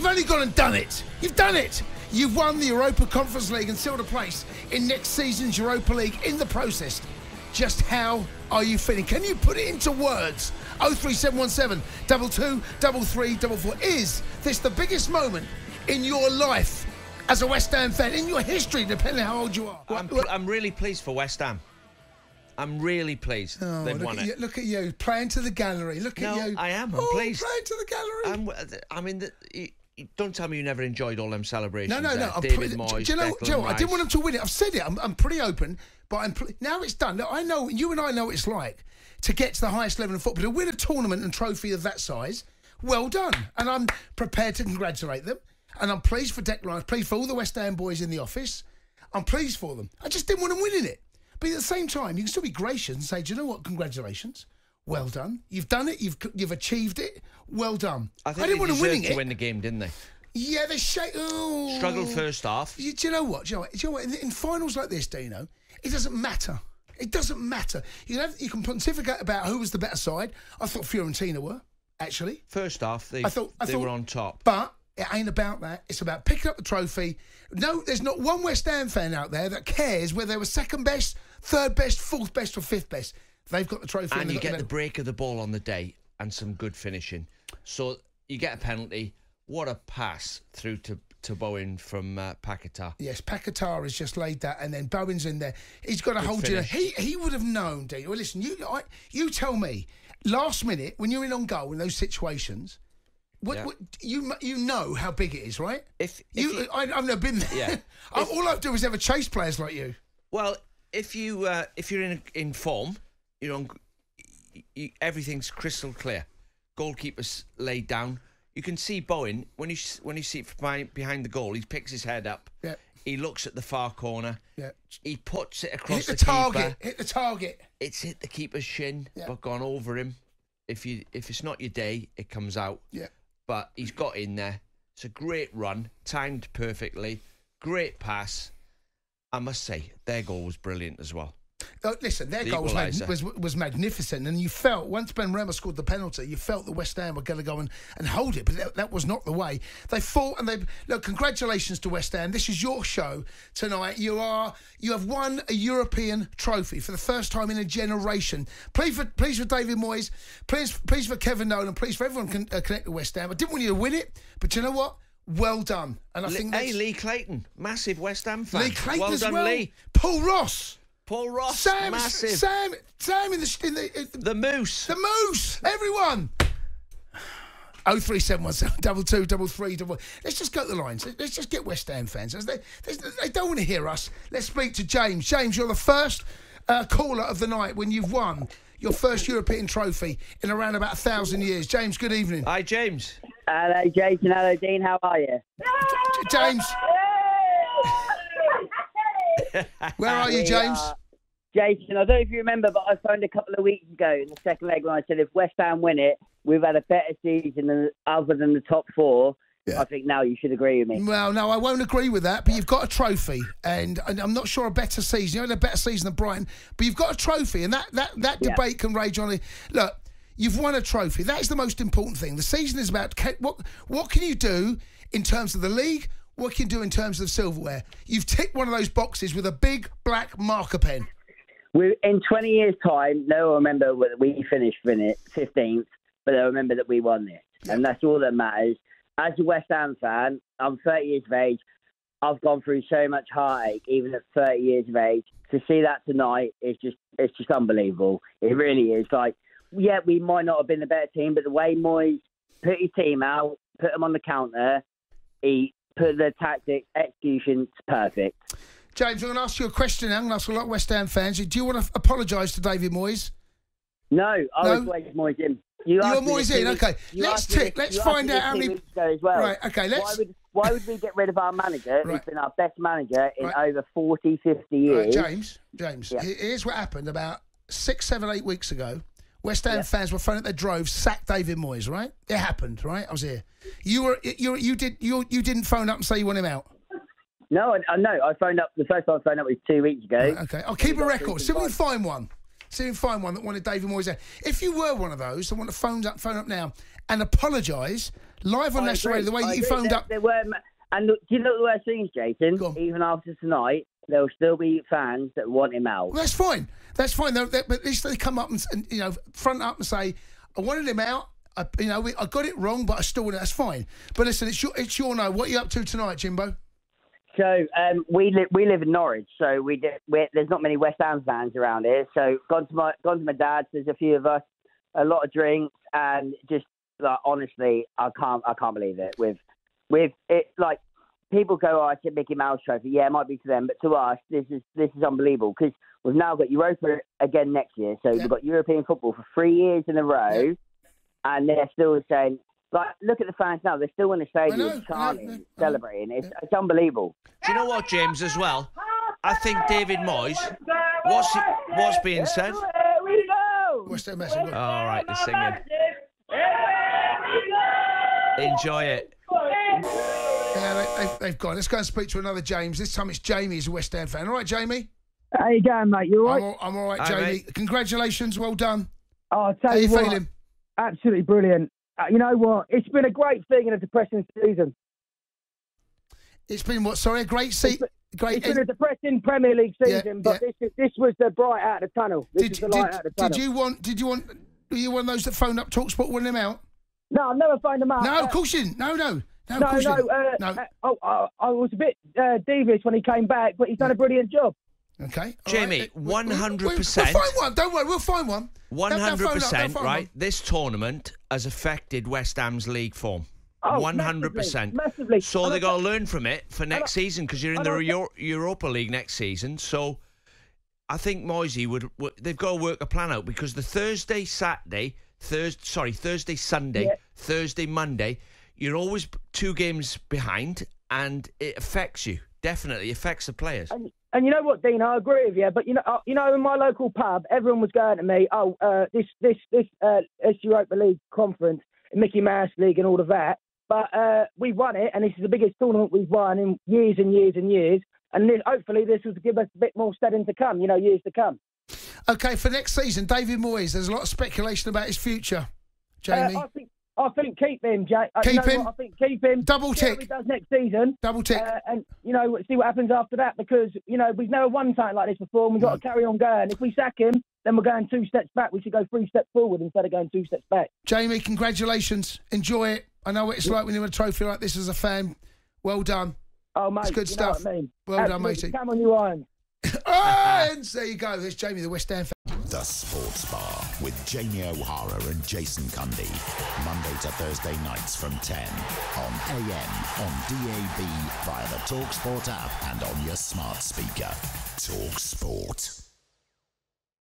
You've only gone and done it. You've done it. You've won the Europa Conference League and sealed a place in next season's Europa League in the process. Just how are you feeling? Can you put it into words? 03717 double two double three double four. Is this the biggest moment in your life as a West Ham fan, in your history, depending how old you are? I'm, I'm really pleased for West Ham. I'm really pleased Oh, they've look, won at it. you, look at you playing to the gallery. Look No, at you. I am. I'm oh, pleased. Playing to the gallery. I'm, uh, I mean, the, don't tell me you never enjoyed all them celebrations. No, no, no. David pretty, Moyes, do you know? Declan do you know what? I didn't want them to win it. I've said it. I'm, I'm pretty open, but I'm now it's done. Look, I know you and I know what it's like to get to the highest level of football to win a tournament and trophy of that size. Well done, and I'm prepared to congratulate them. And I'm pleased for Declan. I'm pleased for all the West Ham boys in the office. I'm pleased for them. I just didn't want them winning it. But at the same time, you can still be gracious and say, "Do you know what? Congratulations." Well done. You've done it. You've you've achieved it. Well done. I think didn't they want deserved winning to it. win the game, didn't they? Yeah, they shake. Oh. Struggled first half. You- Do you know what? Do you know what? You know what? In, in finals like this, Dino, it doesn't matter. It doesn't matter. You can, have, you can pontificate about who was the better side. I thought Fiorentina were actually, First half, they, I thought- I they thought- were on top. but it ain't about that. It's about picking up the trophy. No, there's not one West Ham fan out there that cares whether they were second best, third best, fourth best, or fifth best. They've got the trophy. and they've you get the break of the ball on the day and some good finishing. So you get a penalty. What a pass through to, to Bowen from uh. Yes, Paquetá has just laid that, and then Bowen's in there. He's got to hold you. He he would have known, Dean. Well, listen, you I, you tell me. Last minute, when you're in on goal in those situations, what, Yeah. what you you know how big it is, right? If, if You, you- I, I've never been there. Yeah. I- all I've do is ever chase players like you. well, if you uh, if you're in in form, you know you, everything's crystal clear. Goalkeeper's laid down. You can see Bowen when you when you see it behind, behind the goal. He picks his head up. Yeah. He looks at the far corner. Yeah. He puts it across Hit the, the, target. keeper. Hit the target. It's hit the keeper's shin, Yeah. but gone over him. If you if it's not your day, it comes out. Yeah. But he's got in there. It's a great run, timed perfectly. Great pass. I must say, their goal was brilliant as well. Oh, listen, their The goal was, mag- was was magnificent, and you felt once Benrahma scored the penalty, you felt that West Ham were going to go and, and hold it, but that, that was not the way. They fought, and they look. Congratulations to West Ham. This is your show tonight. You are you have won a European trophy for the first time in a generation. Please for please for David Moyes, please please for Kevin Nolan, please for everyone con- uh, connected to West Ham. I didn't want you to win it, but you know what? Well done, and I Le- think hey, Lee Clayton, massive West Ham fan. Lee Clayton well as done, well. Lee. Paul Ross. Paul Ross, Sam, massive. Sam, Sam in the in the, in the, the Moose. the moose, everyone. Oh three seven one seven double two double three double. Let's just go to the lines. Let's just get West Ham fans. They, they, they don't want to hear us. Let's speak to James. James, you're the first uh, caller of the night when you've won your first European trophy in around about a thousand years. James, good evening. Hi, James. Hello, Jason. Hello, Dean. How are you? J- James, where are you, We James? are- Jason, I don't know if you remember, but I phoned a couple of weeks ago in the second leg when I said if West Ham win it, we've had a better season than, other than the top four. Yeah. I think now you should agree with me. Well, no, I won't agree with that. But you've got a trophy, and, and I'm not sure a better season. You had a better season than Brighton, but you've got a trophy, and that that that Yeah. debate can rage on. Look, you've won a trophy. That is the most important thing. The season is about what what can you do in terms of the league. What can you do in terms of silverware? You've ticked one of those boxes with a big black marker pen. We in 20 years' time, no one will remember that we finished in 15th, but they'll remember that we won this, and that's all that matters. As a West Ham fan, I'm 30 years of age. I've gone through so much heartache, even at 30 years of age. To see that tonight is just it's just unbelievable. It really is. Like, yeah, we might not have been the better team, but the way Moyes put his team out, put them on the counter, he put the tactics, execution, it's perfect. James, I'm going to ask you a question. now. I'm going to ask a lot of West Ham fans. Do you want to apologise to David Moyes? No, I No? was waiting Moyes in. You You're Moyes in, okay. Let's tick. Let's find out how many- weeks ago as well. Right, okay, let's- Why would, why would we get rid of our manager Right. who's been our best manager in Right. over 40, 50 Right, years? James, James, Yeah. here's what happened about six, seven, eight weeks ago. West Ham fans were phoning at their droves, sacked David Moyes, right? It happened, right? I was here. You were, you, you did, you, you didn't phone up and say you want him out. No, I, I know. I phoned up. The first time I phoned up was two weeks ago. Okay, I'll keep a record. See if we can find one. See if you can find one that wanted David Moyes there. If you were one of those, I want to phone up, phone up now and apologise live on I National agree, Radio the way I that you agree. phoned There- up. There were, and look, do you know the worst thing is, Jason? Even after tonight, there will still be fans that want him out. Well, that's fine. That's fine. They're, they're- but at least they come up and, and you know front up and say, "I wanted him out. I, you know, we, I got it wrong, but I still want it. That's fine." But listen, it's your it's your no. What are you up to tonight, Jimbo? So um, we live we live in Norwich, so we we're, there's not many West Ham fans around here. So gone to my gone to my dad's. There's a few of us, a lot of drinks, and just like honestly, I can't I can't believe it. With with it like people go, oh, it's a Mickey Mouse trophy. Yeah, it might be to them, but to us, this is this is unbelievable because we've now got Europa again next year. So Yeah. we've got European football for three years in a row, Yeah. and they're still saying. Like, look at the fans now. They're still in the stadium know, chanting, I know. Uh, celebrating. It's, it's unbelievable. Do you know what, James? As well, I think David Moyes. What's what's being said? Here we go. What's their message? All right, the singing. Enjoy it. Yeah, they, they, they've gone. Let's go and speak to another James. This time it's Jamie, who's a West Ham fan. All right, Jamie. How you going, mate? You all I'm right? all, I'm all right, Hi, Jamie. mate. Congratulations. Well done. Oh, I'll tell How you you what, feeling? absolutely brilliant. Uh, you know what? It's been a great thing in a depressing season. It's been what? Sorry, a great season. Great. It's been a depressing Premier League Yeah, season, but yeah. this this was the bright out of the tunnel. This did, is the did, out of the tunnel. did you want? Did you want? Were you one of those that phoned up Talksport wanting him out? No, I've never phoned them out. No, Uh, of course you didn't. No, no, no. No, no, uh, no. uh, oh, I, I was a bit uh, devious when he came back, but he's done a brilliant job. Okay, all Jamie, right. We- we- we- 100%. We'll find one. Don't worry, we'll find one. One They'll- they'll hundred phone up, they'll percent, right? one. This tournament has affected West Ham's league form. Oh, One hundred percent. massively. So And they I- got to learn from it for next I- season because you're in the Euro- Europa League next season. So I think Moisey would, would they've got to work a plan out because the Thursday, Saturday, Thursday, sorry, Thursday, Sunday, Yeah. Thursday, Monday, you're always two games behind, and it affects you. Definitely affects the players. And, and you know what, Dean? I agree with you. But you know, uh, you know, in my local pub, everyone was going to me, "Oh, uh, this, this, this, uh, this Europa League conference, Mickey Mouse League, and all of that." But uh, we won it, and this is the biggest tournament we've won in years and years and years. And this, hopefully, this will give us a bit more steading to come. You know, years to come. Okay, for next season, David Moyes. There's a lot of speculation about his future. Jamie, Uh, I think, keep him, Jay. Uh, Keep know him? I think keep him. Double See tick. he does next season. double tick. Uh, and you know, see what happens after that because you know we've never won something like this before, and we've got to carry on going. If we sack him, then we're going two steps back. We should go three steps forward instead of going two steps back. Jamie, congratulations. Enjoy it. I know what it's like when you win a trophy like this as a fan. Well done. Oh, mate, It's good stuff. what I mean? Well done, matey. Come on, you irons. And there you go. There's Jamie, the West Ham fan. The Sports Bar with Jamie O'Hara and Jason Cundy. Monday to Thursday nights from 10 on AM, on DAB, via the TalkSport app, and on your smart speaker. TalkSport.